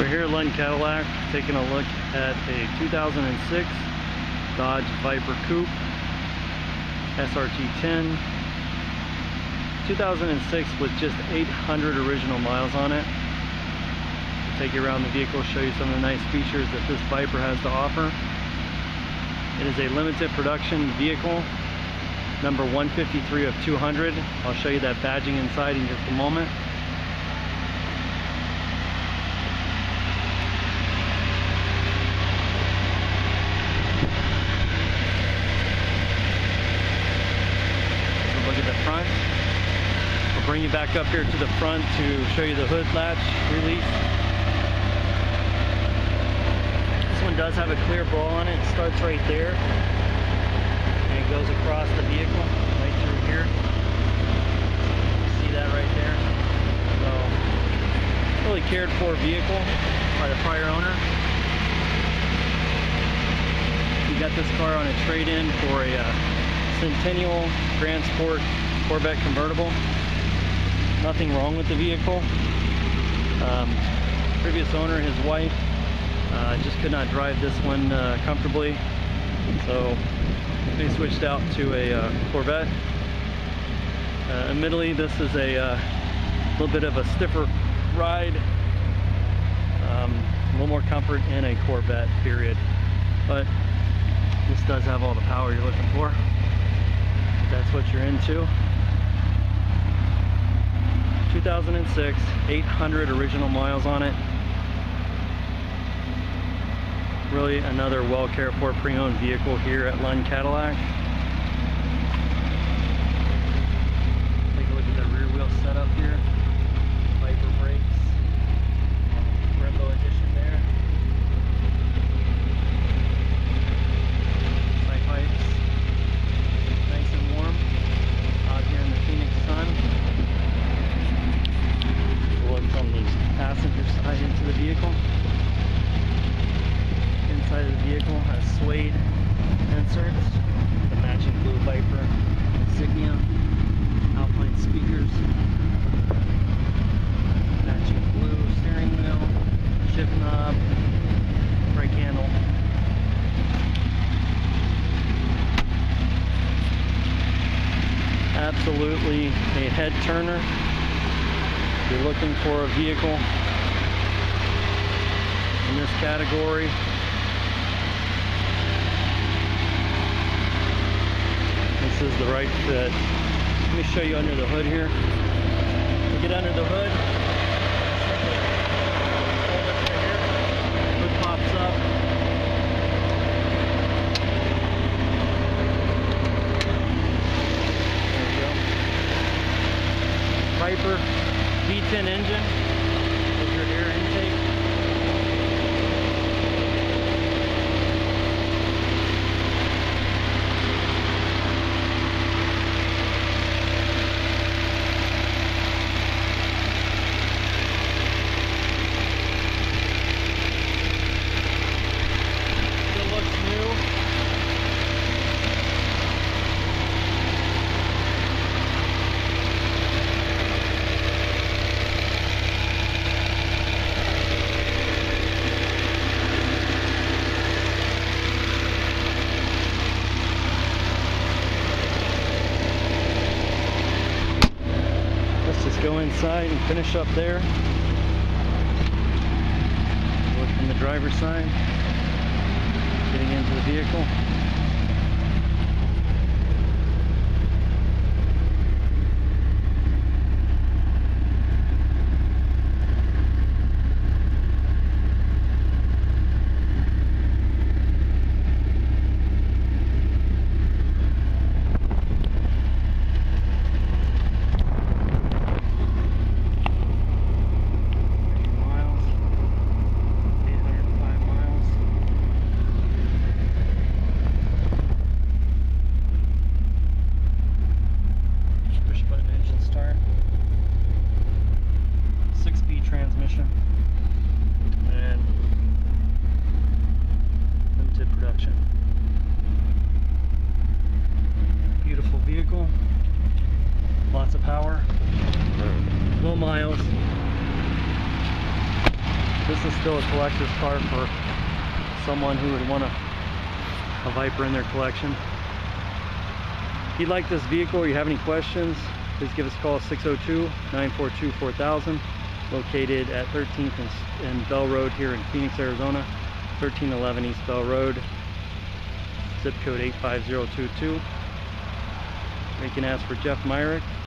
We're here at Lund Cadillac taking a look at a 2006 Dodge Viper Coupe SRT 10 2006 with just 800 original miles on it. Will take you around the vehicle show you some of the nice features that this Viper has to offer. It is a limited production vehicle number 153 of 200 I'll show you that badging inside in just a moment the front. We'll bring you back up here to the front to show you the hood latch release. This one does have a clear bra on it. It starts right there. And it goes across the vehicle right through here. See that right there? So, really cared for vehicle by the prior owner. We got this car on a trade-in for a uh, Centennial Grand Sport Corvette convertible. Nothing wrong with the vehicle. Um, previous owner, his wife, uh, just could not drive this one uh, comfortably. So they switched out to a uh, Corvette. Uh, admittedly, this is a uh, little bit of a stiffer ride. Um, a little more comfort in a Corvette, period. But this does have all the power you're looking for that's what you're into. 2006, 800 original miles on it. Really another well cared for pre-owned vehicle here at Lund Cadillac. Take a look at the rear wheel setup here. Viper brakes. Brembo edition there. Side pipes nice and warm out here in the Phoenix sun. We'll look from the passenger side into the vehicle. Inside of the vehicle has suede inserts, the matching blue Viper insignia, Alpine speakers, matching blue steering wheel, shift knob, brake handle. absolutely a head turner. If you're looking for a vehicle in this category, is the right fit. Let me show you under the hood here. Get under the hood, hood pops up. Viper V10 engine go inside and finish up there. Look from the driver's side. Getting into the vehicle. And limited production. Beautiful vehicle. Lots of power. Low miles. This is still a collector's car for someone who would want a, a Viper in their collection. If you like this vehicle or you have any questions, please give us a call 602-942-4000 located at 13th and, Bell Road here in Phoenix, Arizona. 1311 East Bell Road, zip code 85022. Or you can ask for Jeff Myrick